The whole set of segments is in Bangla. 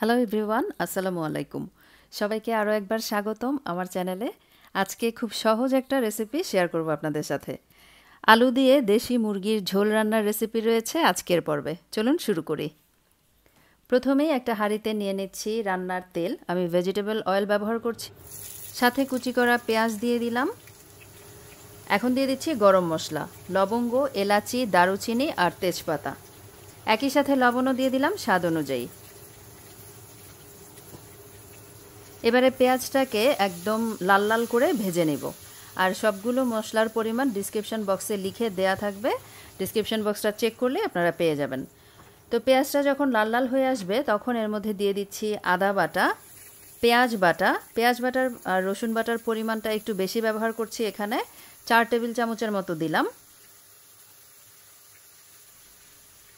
হ্যালো এভরিওয়ান আসসালামু আলাইকুম সবাইকে আরও একবার স্বাগতম আমার চ্যানেলে। আজকে খুব সহজ একটা রেসিপি শেয়ার করব আপনাদের সাথে। আলু দিয়ে দেশি মুরগির ঝোল রান্নার রেসিপি রয়েছে আজকের পর্বে। চলুন শুরু করি। প্রথমেই একটা হাঁড়িতে নিয়ে নিচ্ছি রান্নার তেল। আমি ভেজিটেবল অয়েল ব্যবহার করছি। সাথে কুচি করা পেঁয়াজ দিয়ে দিলাম। এখন দিয়ে দিচ্ছি গরম মশলা, লবঙ্গ, এলাচি, দারুচিনি আর তেজপাতা। একই সাথে লবণও দিয়ে দিলাম, স্বাদ অনুযায়ী। এবারে পেঁয়াজটাকে একদম লাল লাল করে ভেজে নেব। আর সবগুলো মশলার পরিমাণ ডিসক্রিপশন বক্সে লিখে দেয়া থাকবে। ডিসক্রিপশন বক্সটা চেক করলে আপনারা পেয়ে যাবেন। তো পেঁয়াজটা যখন লাল লাল হয়ে আসবে, তখন এর মধ্যে দিয়ে দিচ্ছি আদা বাটা, পেঁয়াজ বাটা। পেঁয়াজ বাটার আর রসুন বাটার পরিমাণটা একটু বেশি ব্যবহার করছি এখানে। চার টেবিল চামচের মতো দিলাম।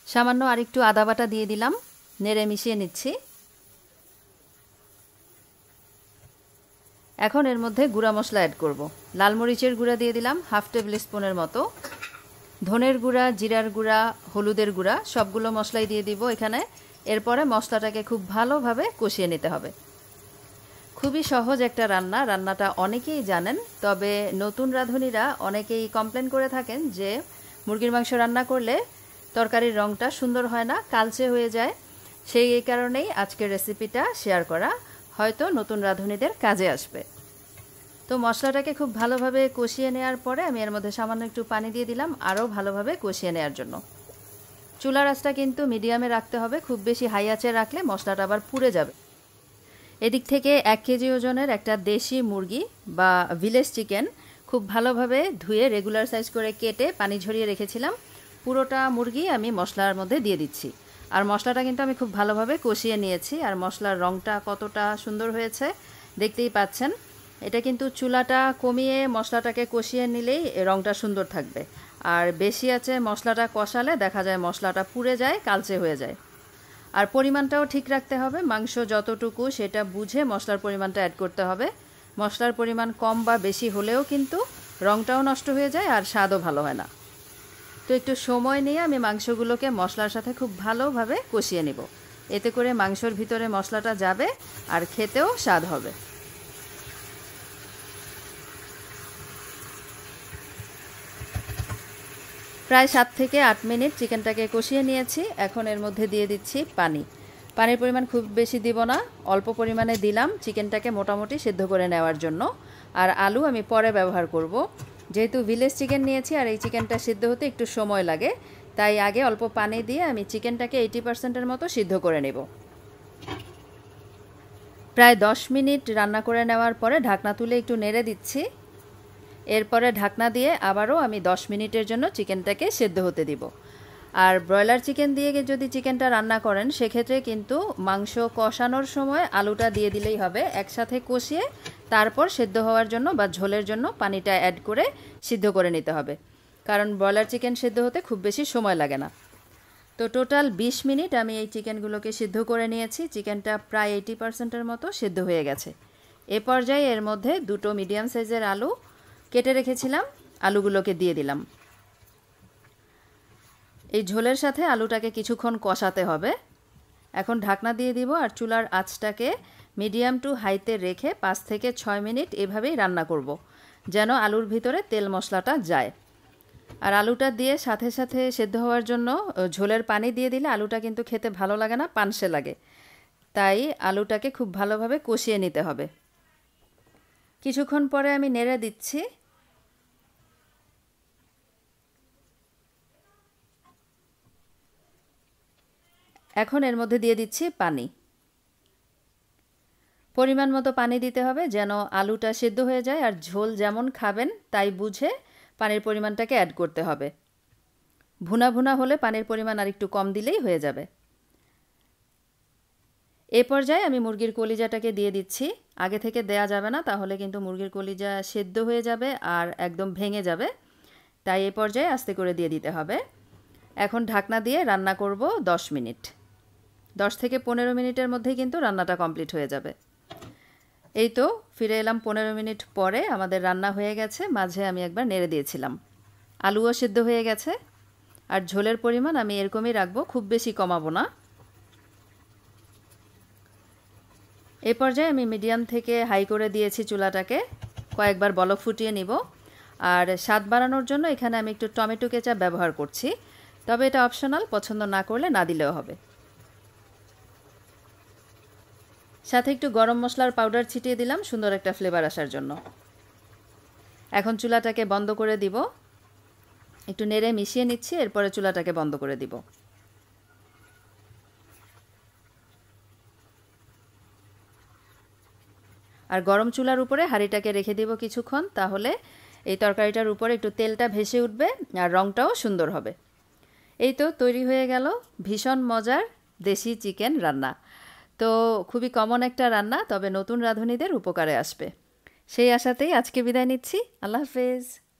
সামান্য আরেকটু আদা বাটা দিয়ে দিলাম। নেড়ে মিশিয়ে নিচ্ছি। এখন এর মধ্যে গুঁড়া মশলা অ্যাড করব। লাল মরিচের গুঁড়া দিয়ে দিলাম হাফ টেবিল স্পুনের মতো। ধনের গুঁড়া, জিরার গুঁড়া, হলুদের গুঁড়া, সবগুলো মশলাই দিয়ে দিব এখানে। এরপরে মশলাটাকে খুব ভালোভাবে কষিয়ে নিতে হবে। খুবই সহজ একটা রান্না, রান্নাটা অনেকেই জানেন, তবে নতুন রাঁধুনিরা অনেকেই কমপ্লেন করে থাকেন যে মুরগির মাংস রান্না করলে তরকারির রঙটা সুন্দর হয় না, কালচে হয়ে যায়। সেই কারণেই আজকের রেসিপিটা শেয়ার করা। হয়তো নতুন রাঁধুনিদের কাজে আসবে। তো মশলাটাকে খুব ভালোভাবে কষিয়ে নেওয়ার পরে আমি এর মধ্যে সামান্য একটু পানি দিয়ে দিলাম আরও ভালোভাবে কষিয়ে নেওয়ার জন্য। চুলার আঁচটা কিন্তু মিডিয়ামে রাখতে হবে, খুব বেশি হাই আঁচে রাখলে মশলাটা আবার পুড়ে যাবে। এদিক থেকে এক কেজি ওজনের একটা দেশি মুরগি বা ভিলেজ চিকেন খুব ভালোভাবে ধুয়ে রেগুলার সাইজ করে কেটে পানি ঝরিয়ে রেখেছিলাম। পুরোটা মুরগি আমি মশলার মধ্যে দিয়ে দিচ্ছি। আর মশলাটা কিন্তু আমি খুব ভালোভাবে কষিয়ে নিয়েছি। আর মশলার রঙটা কতটা সুন্দর হয়েছে দেখতেই পাচ্ছেন। এটা কিন্তু চুলাটা কমিয়ে মশলাটাকে কষিয়ে নিলেই রঙটা সুন্দর থাকবে। আর বেশি আছে মশলাটা কষালে দেখা যায় মশলাটা পুড়ে যায়, কালচে হয়ে যায়। আর পরিমাণটাও ঠিক রাখতে হবে। মাংস যতটুকু সেটা বুঝে মশলার পরিমাণটা অ্যাড করতে হবে। মশলার পরিমাণ কম বা বেশি হলেও কিন্তু রঙটাও নষ্ট হয়ে যায় আর স্বাদও ভালো হয় না। তো একটু সময় নিয়ে আমি মাংসগুলোকে মশলার সাথে খুব ভালোভাবে কষিয়ে নেব। এতে করে মাংসর ভিতরে মশলাটা যাবে আর খেতেও স্বাদ হবে। প্রায় সাত থেকে আট মিনিট চিকেনটাকে কষিয়ে নিয়েছি। এখন এর মধ্যে দিয়ে দিচ্ছি পানি। পানির পরিমাণ খুব বেশি দিব না। অল্প পরিমাণে দিলাম চিকেনটাকে মোটামুটি সেদ্ধ করে নেওয়ার জন্য। আর আলু আমি পরে ব্যবহার করব। যেহেতু ভিলেজ চিকেন নিয়েছি আর এই চিকেনটা সিদ্ধ হতে একটু সময় লাগে, তাই আগে অল্প পানি দিয়ে আমি চিকেনটাকে এইটি পার্সেন্টের মতো সিদ্ধ করে নেব। প্রায় দশ মিনিট রান্না করে নেওয়ার পরে ঢাকনা তুলে একটু নেড়ে দিচ্ছি। এরপরে ঢাকনা দিয়ে আবারও আমি দশ মিনিটের জন্য চিকেনটাকে সেদ্ধ হতে দিব। আর ব্রয়লার চিকেন দিয়ে যদি চিকেনটা রান্না করেন, সেক্ষেত্রে কিন্তু মাংস কষানোর সময় আলুটা দিয়ে দিলেই হবে। একসাথে কষিয়ে তারপর সেদ্ধ হওয়ার জন্য বা ঝোলের জন্য পানিটা অ্যাড করে সিদ্ধ করে নিতে হবে। কারণ ব্রয়লার চিকেন সেদ্ধ হতে খুব বেশি সময় লাগে না। তো টোটাল ২০ মিনিট আমি এই চিকেনগুলোকে সিদ্ধ করে নিয়েছি। চিকেনটা প্রায় এইটি পার্সেন্টের মতো সেদ্ধ হয়ে গেছে। এ পর্যায়ে এর মধ্যে দুটো মিডিয়াম সাইজের আলু কেটে রেখেছিলাম, আলুগুলোকে দিয়ে দিলাম। এই ঝোলের সাথে আলুটাকে কিছুক্ষণ কষাতে হবে। এখন ঢাকনা দিয়ে দিব আর চুলার আঁচটাকে মিডিয়াম টু হাইতে রেখে পাঁচ থেকে ছয় মিনিট এভাবেই রান্না করব। যেন আলুর ভিতরে তেল মশলাটা যায়। আর আলুটা দিয়ে সাথে সাথে সেদ্ধ হওয়ার জন্য ঝোলের পানি দিয়ে দিলে আলুটা কিন্তু খেতে ভালো লাগে না, পানসে লাগে। তাই আলুটাকে খুব ভালোভাবে কষিয়ে নিতে হবে। কিছুক্ষণ পরে আমি নেড়ে দিচ্ছি। এখন এর মধ্যে দিয়ে দিচ্ছি পানি। পরিমাণ মতো পানি দিতে হবে যেন আলুটা সেদ্ধ হয়ে যায় আর ঝোল যেমন খাবেন তাই বুঝে পানির পরিমাণটাকে অ্যাড করতে হবে। ভুনা ভুনা হলে পানির পরিমাণ আর একটু কম দিলেই হয়ে যাবে। এ পর্যায়ে আমি মুরগির কলিজাটাকে দিয়ে দিচ্ছি। আগে থেকে দেয়া যাবে না, তাহলে কিন্তু মুরগির কলিজা সেদ্ধ হয়ে যাবে আর একদম ভেঙে যাবে। তাই এ পর্যায়ে আস্তে করে দিয়ে দিতে হবে। এখন ঢাকনা দিয়ে রান্না করব দশ মিনিট। দশ থেকে পনেরো মিনিটের মধ্যেই কিন্তু রান্নাটা কমপ্লিট হয়ে যাবে। এই তো ফিরে এলাম পনেরো মিনিট পরে, আমাদের রান্না হয়ে গেছে, মাঝে আমি একবার নেড়ে দিয়েছিলাম। আলুও সিদ্ধ হয়ে গেছে, আর ঝোলের পরিমাণ আমি এরকমই রাখব, খুব বেশি কমাবো না। এ পর্যায়ে আমি মিডিয়াম থেকে হাই করে দিয়েছি চুলাটাকে, কয়েকবার বলক ফুটিয়ে নিব। আর স্বাদ বাড়ানোর জন্য এখানে আমি একটু টমেটো কেচাপ ব্যবহার করছি, তবে এটা অপশনাল, পছন্দ না করলে না দিলেও হবে। সাথে একটু গরম মশলার পাউডার ছিটিয়ে দিলাম, সুন্দর একটা ফ্লেভার আসার জন্য। এখন চুলাটাকে বন্ধ করে দিব। একটু নেড়ে মিশিয়ে নিচ্ছি, এরপরে চুলাটাকে বন্ধ করে দিব। আর গরম চুলার উপরে হাঁড়িটাকে রেখে দিব কিছুক্ষণ, তাহলে এই তরকারিটার উপরে একটু তেলটা ভেসে উঠবে আর রঙটাও সুন্দর হবে। এই তো তৈরি হয়ে গেল ভীষণ মজার দেশি চিকেন রান্না। তো খুবই কমন একটা রান্না, তবে নতুন রাঁধুনিদের উপকারে আসবে। সেই আশাতেই আজকে বিদায় নিচ্ছি। আল্লাহ হাফেজ।